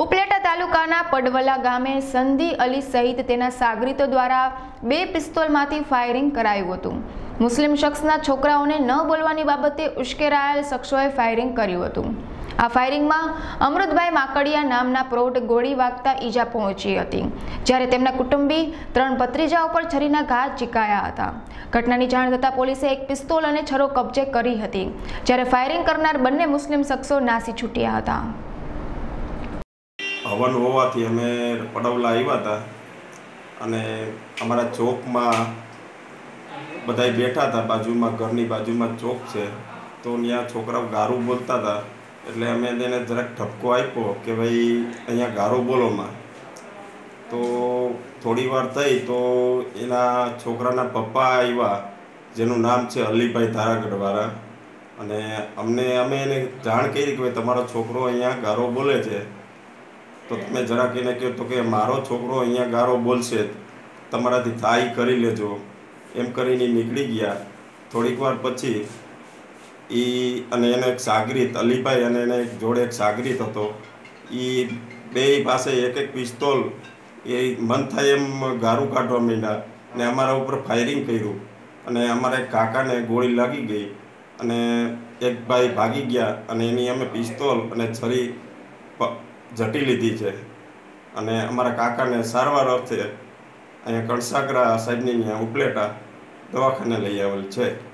ઉપલેટા તાલુકાના પડવલા ગામે સંધી અલી સહિત તેના સાગરીતો દ્વારા બે પિસ્તોલમાંથી ફાયરિંગ કરાયું હતું. મુસ્લિમ શખ્સના છોકરાઓને ન બોલવાની બાબતે ઉશ્કેરાયેલ શખ્સોએ ફાયરિંગ કર્યું હતું. આ ફાયરિંગમાં અમૃતભાઈ માકડિયા નામના પ્રૌઢ ગોળી વાગતા ઈજા પહોંચી હતી, જ્યારે તેમના કુટુંબી ત્રણ ભત્રીજા ઉપર છરીના ઘા ચીકાયા હતા. ઘટનાની જાણ થતાં પોલીસે એક પિસ્તોલ અને છરો કબજે કરી હતી, જ્યારે ફાયરિંગ કરનાર બંને મુસ્લિમ શખ્સો નાસી છૂટ્યા હતા. હવન હોવાથી અમે પડવલા આવ્યા હતા અને અમારા ચોકમાં બધાય બેઠા હતા, બાજુમાં, ઘરની બાજુમાં ચોક છે. તો ત્યાં છોકરાઓ ગારું બોલતા હતા. એટલે અમે તેને જરાક ઠપકો આપ્યો કે ભાઈ અહીંયા ગારો બોલોમાં તો થોડી વાર થઈ તો એના છોકરાના પપ્પા આવ્યા, જેનું નામ છે અલીભાઈ ધારાગઢવાળા. અને અમને અમે એને જાણ કરી કે ભાઈ તમારો છોકરો અહીંયા ગારો બોલે છે. તો તમે જરાક એને કહો તો કે મારો છોકરો અહીંયા ગારો બોલશે, તમારાથી થાય કરી લેજો. એમ કરીને નીકળી ગયા. થોડીક વાર પછી એ અને એને એક સાગરીત અલીભાઈ અને એને એક જોડે એક સાગરીત હતો. એ બે પાસે એક એક પિસ્તોલ, એ મન થાય એમ ગારું કાઢવા માંડ્યા ને અમારા ઉપર ફાયરિંગ કર્યું. અને અમારા કાકાને ગોળી લાગી ગઈ. અને એક ભાઈ ભાગી ગયા અને એની અમે પિસ્તોલ અને છરી ઝટી લીધી છે. અને અમારા કાકાને સારવાર અર્થે અહીંયા કણસાગરા સાહેબની અહીંયા ઉપલેટા દવાખાને લઈ આવેલ છે.